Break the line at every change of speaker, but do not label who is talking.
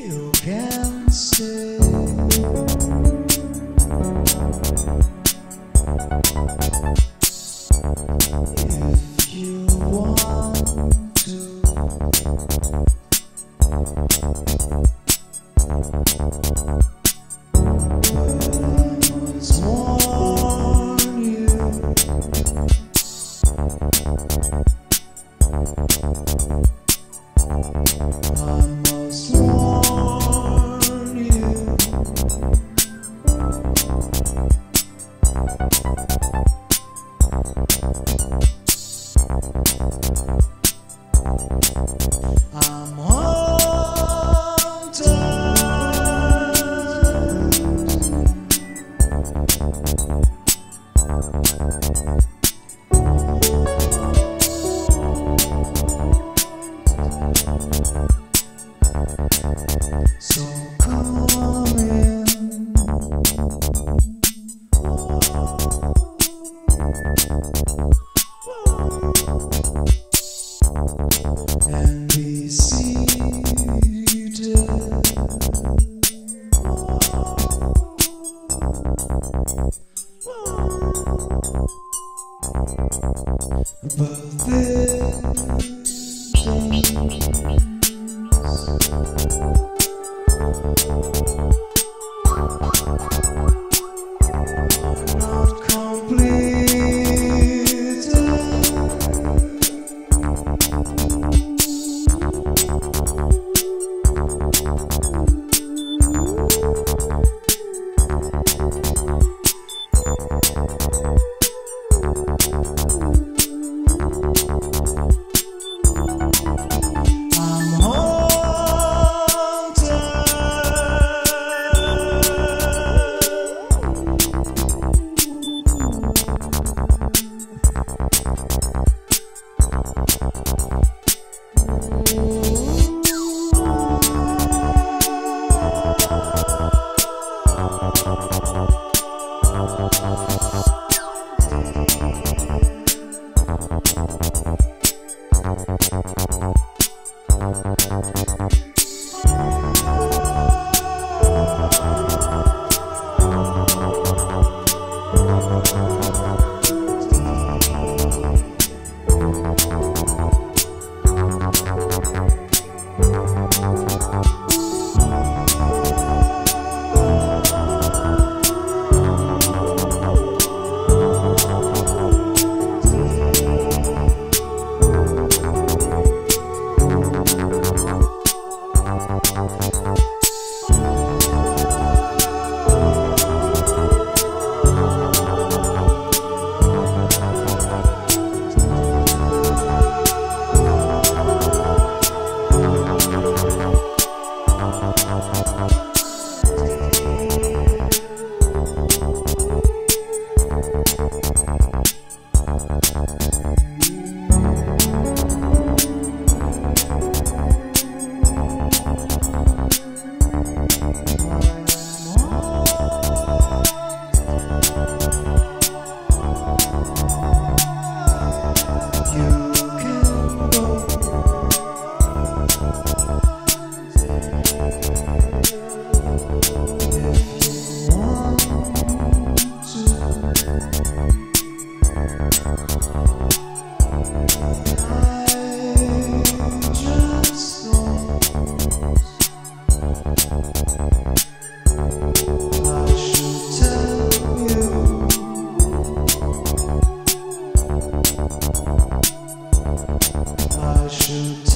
you can stay. If you want to. Warn you. But this should